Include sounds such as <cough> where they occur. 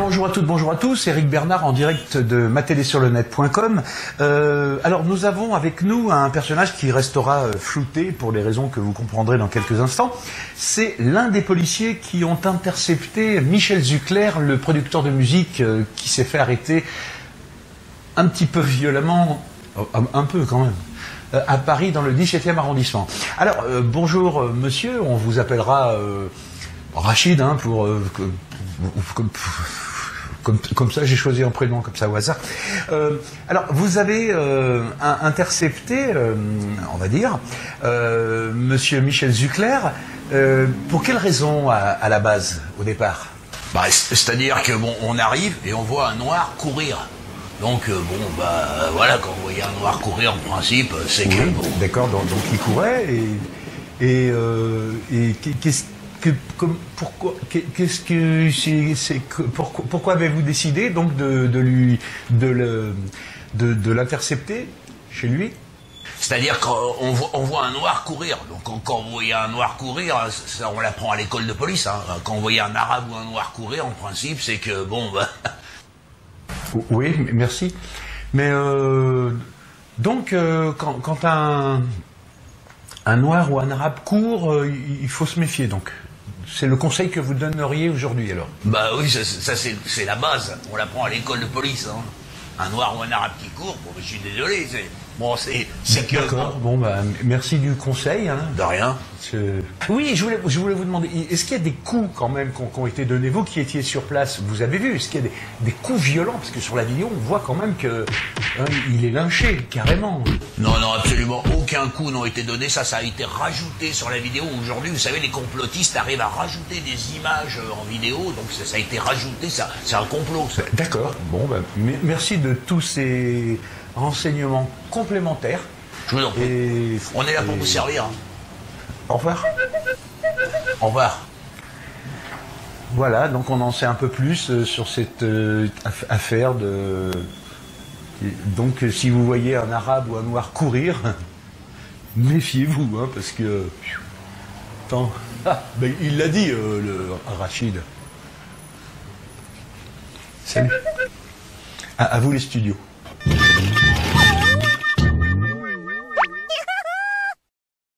bonjour à toutes, bonjour à tous. Eric Bernard en direct de matélésurlenet.com. Euh, alors, nous avons avec nous un personnage qui restera euh, flouté pour les raisons que vous comprendrez dans quelques instants. C'est l'un des policiers qui ont intercepté Michel Zucler, le producteur de musique euh, qui s'est fait arrêter un petit peu violemment, un, peu quand même, à Paris dans le 17e arrondissement. Alors, bonjour monsieur, on vous appellera Rachid hein, pour... comme, comme, comme ça, j'ai choisi un prénom comme ça au hasard. Euh, alors, vous avez euh, intercepté, euh, on va dire, Monsieur Michel Zucler. pour quelle raison à, à la base, au départ? Bah, C'est-à-dire que bon, on arrive et on voit un noir courir. Donc euh, bon, bah voilà, quand vous voyez un noir courir, en principe, c'est que bon, D'accord, donc, donc il courait et, et, euh, et qu'est- qu'est-ce que, comme, pourquoi, qu'est- qu'est-ce que c'est, c'est que- pourquoi, pourquoi avez-vous décidé donc de, de lui, de le, de, de l'intercepter chez lui? C'est-à-dire qu'on voit, on voit un noir courir. Donc quand, quand vous voyez un noir courir, ça, on l'apprend à l'école de police. hein. Quand vous voyez un arabe ou un noir courir, en principe, c'est que bon, bah, <laughs> Oui, merci. Mais euh, donc, euh, quand, quand un, un noir ou un arabe court, euh, il il faut se méfier donc. C'est le conseil que vous donneriez aujourd'hui alors bah oui, ça, c'est la base. On l'apprend à l'école de police. hein. Un noir ou un arabe qui court, bon, je suis désolé, bon, c'est que D'accord. Bon, bah, merci du conseil. hein. de rien. Oui, je voulais, je voulais vous demander, est-ce qu'il y a des coups quand même qui ont, été donnés Vous qui étiez sur place, vous avez vu, est-ce qu'il y a des, des coups violents? Parce que sur la vidéo, on voit quand même que hein, il est lynché, carrément. Non, non, absolument aucun coup n'a été donné. Ça, ça a été rajouté sur la vidéo. Aujourd'hui, vous savez, les complotistes arrivent à rajouter des images euh, en vidéo, donc ça, ça a été rajouté. Ça, c'est un complot. D'accord. Bon, bah, me- merci de tous ces renseignements complémentaires. Je vous en prie. Et, On est là pour et- vous servir. hein. Au revoir. Au revoir. Voilà, donc on en sait un peu plus euh, sur cette euh, aff- affaire de. Donc, euh, si vous voyez un arabe ou un noir courir, <laughs> méfiez-vous, hein, parce que. Attends. Ah, ben, il l'a dit, euh, le Rachid. Salut. À, à vous les studios. Come